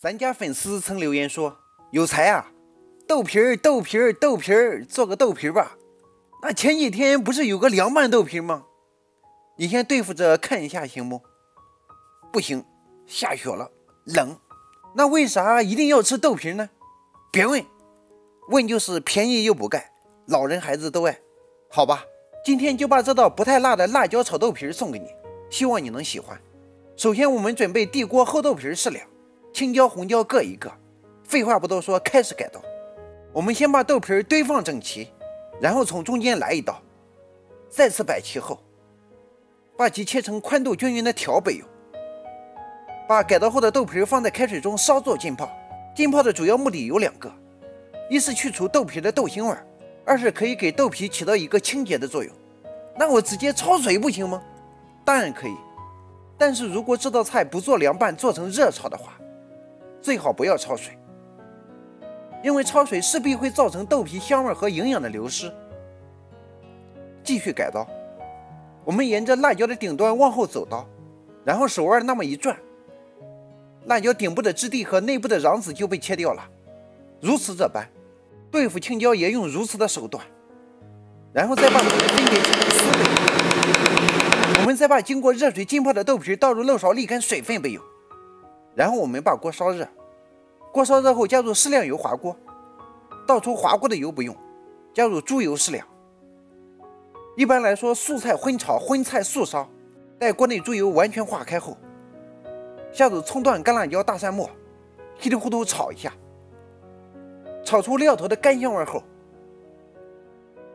咱家粉丝曾留言说：“有才啊，豆皮儿，豆皮儿，豆皮儿，做个豆皮儿吧。”那前几天不是有个凉拌豆皮吗？你先对付着看一下行不？不行，下雪了，冷。那为啥一定要吃豆皮呢？别问，问就是便宜又补钙，老人孩子都爱。好吧，今天就把这道不太辣的辣椒炒豆皮送给你，希望你能喜欢。首先，我们准备地锅厚豆皮适量。青椒、红椒各一个。废话不多说，开始改刀。我们先把豆皮堆放整齐，然后从中间来一刀，再次摆齐后，把其切成宽度均匀的条备用。把改刀后的豆皮放在开水中稍作浸泡。浸泡的主要目的有两个：一是去除豆皮的豆腥味，二是可以给豆皮起到一个清洁的作用。那我直接焯水不行吗？当然可以，但是如果这道菜不做凉拌，做成热炒的话。最好不要焯水，因为焯水势必会造成豆皮香味和营养的流失。继续改刀，我们沿着辣椒的顶端往后走刀，然后手腕那么一转，辣椒顶部的质地和内部的瓤子就被切掉了。如此这般，对付青椒也用如此的手段，然后再把它们分别切成丝。我们再把经过热水浸泡的豆皮倒入漏勺沥干水分备用。然后我们把锅烧热，锅烧热后加入适量油滑锅，倒出滑锅的油不用，加入猪油适量。一般来说，素菜荤炒、荤菜素烧，待锅内猪油完全化开后，下入葱段、干辣椒、大蒜末，稀里糊涂炒一下，炒出料头的干香味后，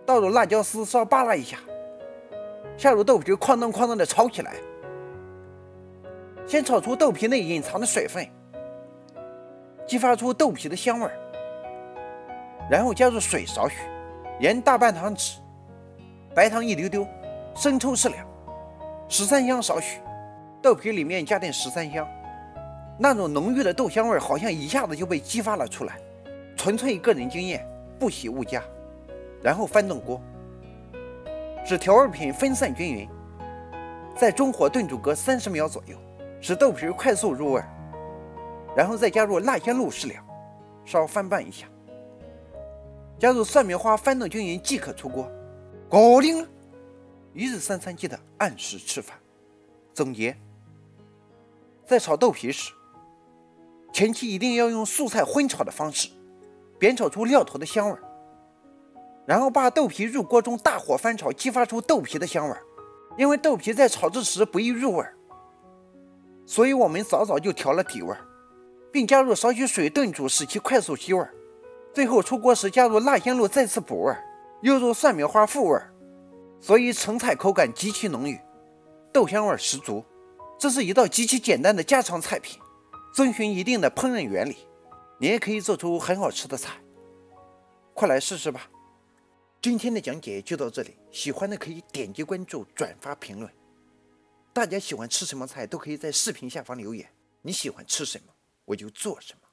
倒入辣椒丝稍扒拉一下，下入豆腐皮，哐当哐当的炒起来。先炒出豆皮内隐藏的水分，激发出豆皮的香味儿，然后加入水少许，盐大半汤匙，白糖一丢丢，生抽适量，十三香少许。豆皮里面加点十三香，那种浓郁的豆香味儿好像一下子就被激发了出来。纯粹个人经验，不喜勿加。然后翻动锅，使调味品分散均匀，在中火炖煮个三十秒左右。使豆皮快速入味，然后再加入辣椒露适量，稍翻拌一下，加入蒜苗花翻动均匀即可出锅，搞定了！一日三餐记得按时吃饭。总结：在炒豆皮时，前期一定要用素菜荤炒的方式，煸炒出料头的香味，然后把豆皮入锅中大火翻炒，激发出豆皮的香味。因为豆皮在炒制时不易入味儿。所以我们早早就调了底味，并加入少许水炖煮，使其快速吸味。最后出锅时加入辣香露再次补味，又入蒜苗花复味，所以成菜口感极其浓郁，豆香味十足。这是一道极其简单的家常菜品，遵循一定的烹饪原理，你也可以做出很好吃的菜。快来试试吧！今天的讲解就到这里，喜欢的可以点击关注、转发、评论。大家喜欢吃什么菜，都可以在视频下方留言。你喜欢吃什么，我就做什么。